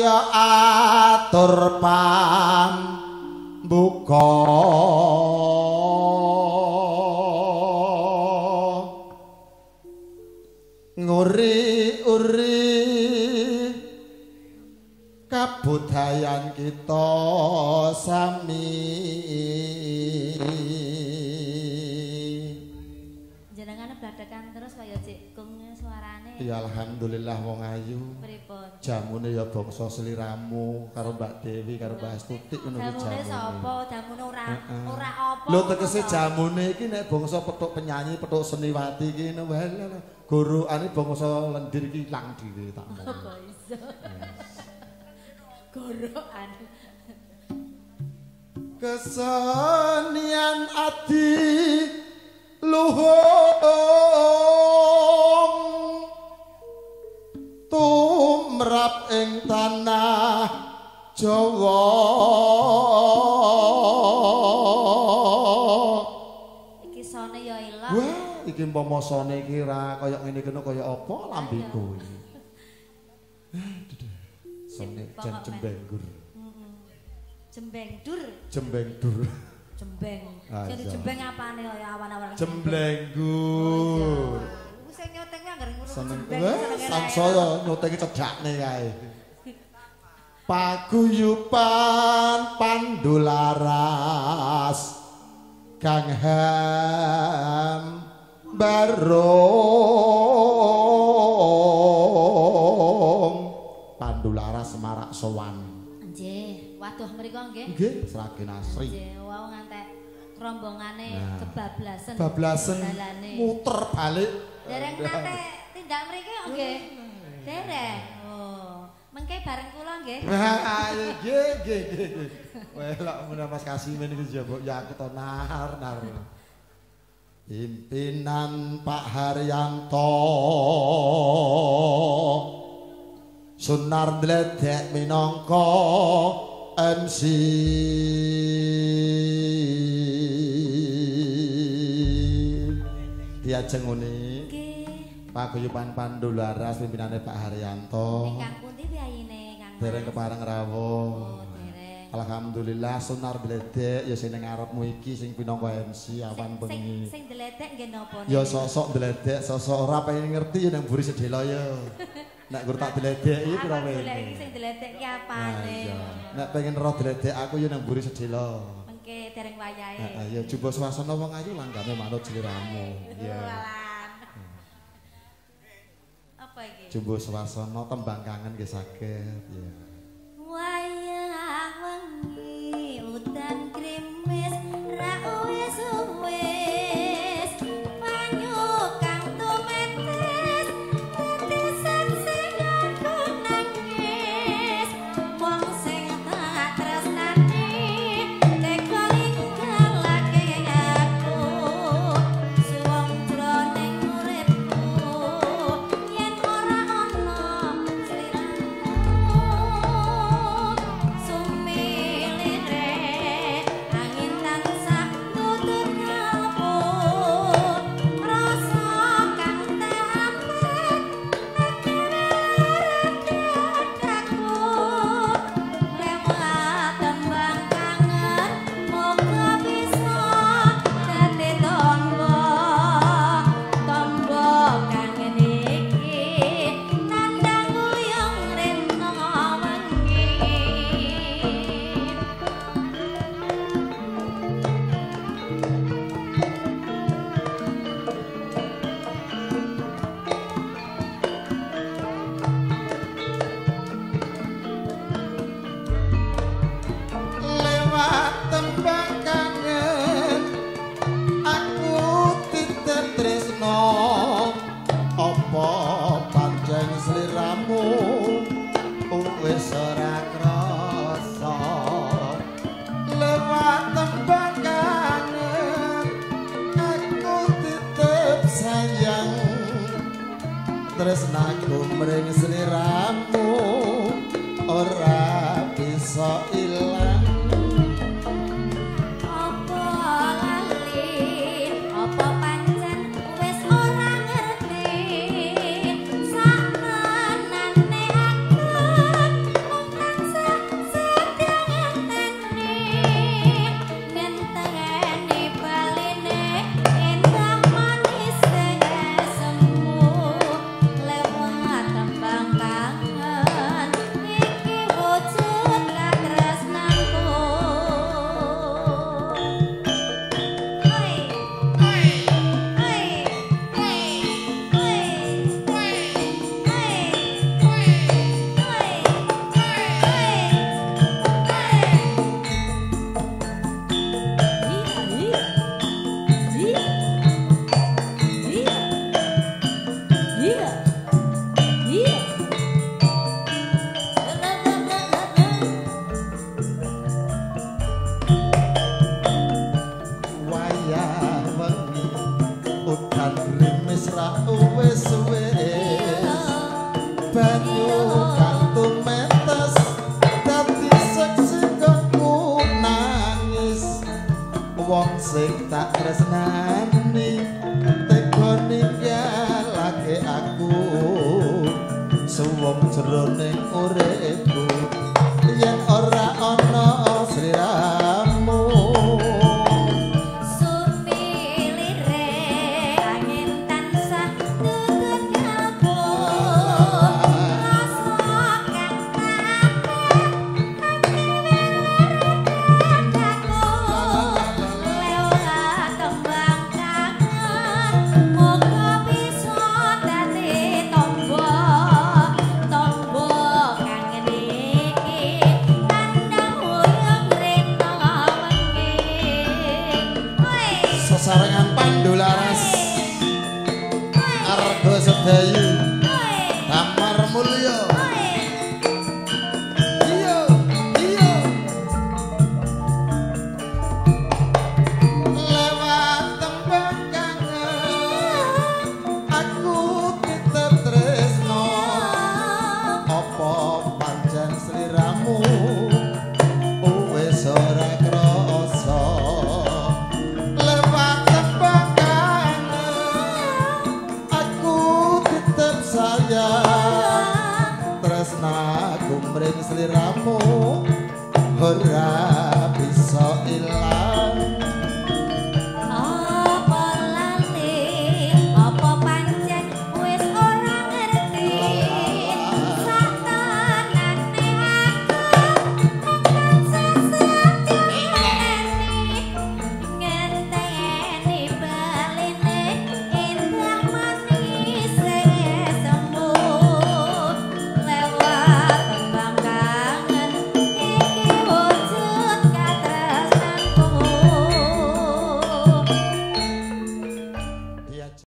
kaya atur pam buka nguri-uri kabudayan kita sami Jenengane bladakan terus kaya suarane. Ya alhamdulillah wong ayu Pripun? jamune ya bangsa sliramu karo Mbak Dewi karo Mbak Astuti ngono kuwi Damune jamune sapa? Damune ora ora apa. Lho tegese jamune iki nek bangsa petuk penyanyi, petuk seniwati iki ngono wae. Gorokane bangsa lendir iki ilang dhewe tak Apa omong. iso? Gorokan. Kesenian ati luhung tumrap ing tanah Jawa Iki sone ya ilang. Wah, iki umpama sone iki ra kaya ngene kene kaya apa lambiku iki. Sone jan men. jembenggur. Heeh. Jembeng dur, Jembengdur. jembeng. Jadi jembeng apane kaya awan-awan. Jemblenggur. Seneng senenge sangsaya nyutingi cedhakne kae. Paguyuban pandularas Kang Ham Barong Pandularas Semarak Sowan Nggih, waduh mriku nggih. Nggih, Sragen Asri Nggih, wau ngantek rombongane Nah. kebablasen. Bablasen dalane. muter balik Dereng nate tindak mriki kok nggih. Dereng. Oh, mengke bareng kula nggih. Nggih nggih nggih. Wah, lak menawa Mas Kasimin iki jambok ya aku to nahar nar. Pimpinan Pak Haryanto Sunar Dledek minangka MC Diajeng ngene. Paguyuban Pandularas pimpinane Pak Haryanto Ingkang pundi piyayine Kang? Dereng kepareng rawuh. Oh, dereng. Alhamdulillah Sunar Dledek ya sing ning ngarepmu iki sing pinangka MC awan Sing- Sing bengi. sing deletek nggih napa? Ya sosok dledek, sosok ora pengen ngerti ya nang mburi sedela ya. Nek gur tak dledeki pira Apa wae. golek iki sing deletek ki Nah, apane? Nek pengen roh dledek aku ya nang mburi sedela. Mengke dereng wayahe. Heeh, ya jumbo swasana wong ayu langgame manut sliramu. Ya. Jumbo swasana tembang kangen nggih saged ya. Tresnaku mring sliramu wayah wengi udan rimis ra wis suwe banyu kang tumetes dadi seksiku nangis. Wong sing tak tresnani tega ninggalake aku. Rolling or urip pandularas arga sedayu mring sliramu ora bisa ilang